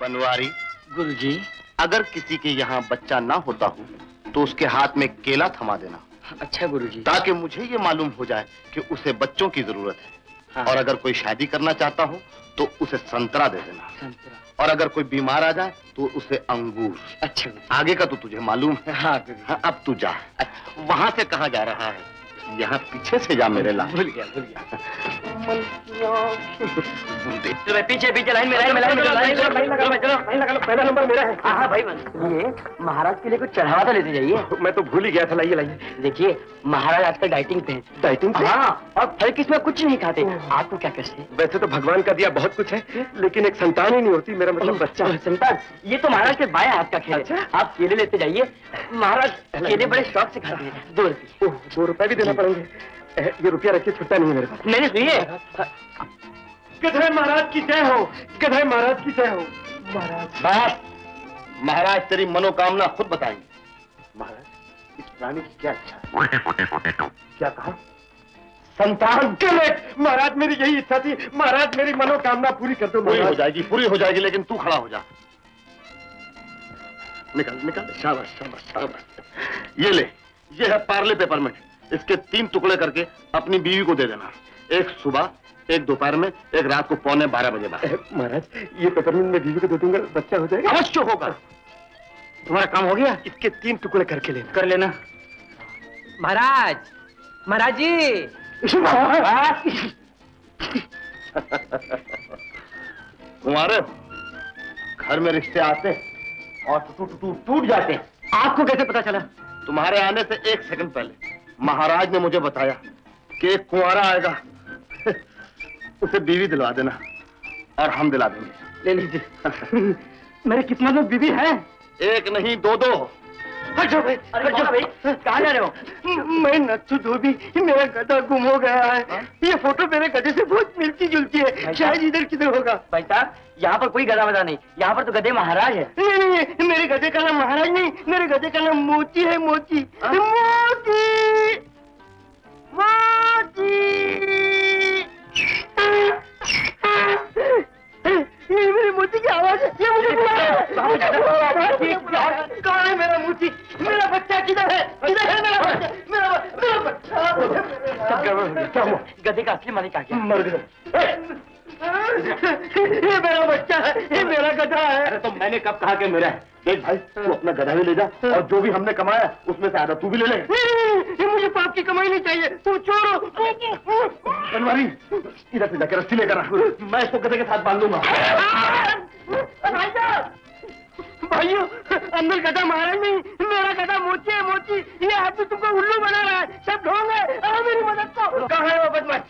बनवारी। गुरुजी। अगर किसी के यहाँ बच्चा ना होता हो तो उसके हाथ में केला थमा देना। अच्छा गुरुजी। ताकि मुझे ये मालूम हो जाए कि उसे बच्चों की ज़रूरत है। हाँ। और अगर कोई शादी करना चाहता हो तो उसे संतरा दे देना। संतरा। और अगर कोई बीमार आ जाए तो उसे अंगूर। अच्छा आगे का तो तुझे मालूम है। हाँ हाँ, अब तू जा। वहाँ से कहा जा रहा है? यहाँ पीछे से जा मेरे लाल। भूल गया भूल गया। चलो पीछे पीछे लाइन में लाइन में लाइन में लाइन लगा लाइन लगा लो पहला नंबर मेरा है। हाँ हाँ भाई बस ये महाराज के लिए कुछ चढ़ावा तो लेते जाइए। मैं तो भूल ही गया था लाइए लाइए। देखिए महाराज आजकल डाइटिंग पे हैं। डाइटिंग पे? हाँ और फल किसमें कुछ नहीं खाते। आपको क्या कैसे वैसे तो भगवान का दिया बहुत कुछ है लेकिन एक संतान ही नहीं होती मेरा मतलब बच्चा। संतान ये तो महाराज के बाएँ हाथ का खेल है। अच्छा। आप केले लेते जाइए। महाराज केले बड़े शौक से खाते हैं। दो रुपये ओह, दो रुपए भी देना पड़ेंगे। ये रुपया रखिए छुट्टा नहीं है मेरे पास। नहीं नहीं सुनिए। गधे महाराज की जय हो गधे महाराज की जय हो। महाराज बस महाराज तेरी मनोकामना खुद बताएँगे। महाराज इस प्राणी की क्या इच्छा है? क्या? कहा? संतान करेक्ट महाराज मेरी यही इच्छा थी। महाराज मेरी मनोकामना पूरी कर दो पूरी हो जाएगी पूरी हो जाएगी लेकिन तू खड़ा हो जा। निकल निकल। शाबाश शाबाश शाबाश। ये ले ये है पार्ले पेपरमेंट। इसके तीन टुकड़े करके अपनी बीवी को दे देना। एक सुबह एक दोपहर में एक रात को पौने बारह बजे बाद। महाराज ये पेपरमिंट मैं बीवी को दे दूँगा बच्चा हो जाएगा। अवश्य होगा। तुम्हारा काम हो गया? इसके तीन टुकड़े करके लेना। कर लेना। महाराज महाराज जी। तुम्हारे घर में रिश्ते आते और टूट टूट टूट जाते हैं। आपको कैसे पता चला? तुम्हारे आने से एक सेकंड पहले। महाराज ने मुझे बताया कि एक कुंवारा आएगा। उसे बीवी दिलवा देना और हम दिला देंगे। ले लीजिए। मेरे कितना लोग बीवी है? एक नहीं दो दो हटो भाई हटो। भाई कहाँ जा रहे हो? मैं नच्चू धोबी मेरा गधा गुम हो गया है। ये फ़ोटो मेरे गधे से बहुत मिलती जुलती है। शायद इधर किधर होगा। भाई साहब यहाँ पर कोई गधा वधा नहीं। यहाँ पर तो गधे महाराज है। नहीं नहीं नहीं, मेरे गधे का नाम महाराज नहीं मेरे गधे का नाम मोची है मोची मोची मोची ये मेरे मोती की आवाज़ है। ये मुझे बुला रहा है। कौन है मेरा मोची मेरा बच्चा किधर है किधर है मेरा बच्चा मेरा मेरा बच्चा सब गड़बड़ हो गया क्या हुआ गधे का असली मालिक आ गया। मर गया। ये मेरा बच्चा है ये मेरा गधा है। अरे तो मैंने कब कहा कि मेरा है? देख भाई तू अपना गधा भी ले जा और जो भी हमने कमाया उसमें से आधा तू भी ले ले। ये मुझे पाप की कमाई नहीं चाहिए। तू छोड़ो। बनवारी इधर से जाकर रस्सी लेकर। मैं इसको गधे के साथ बाँध दूँगा। भाइयों अंदर गधा महाराज नहीं दादा मोची है मोची, ये हाथी तुमको उल्लू बना रहा है। सब ढोंग है मेरी मदद करो। कहा है वो बदमाश।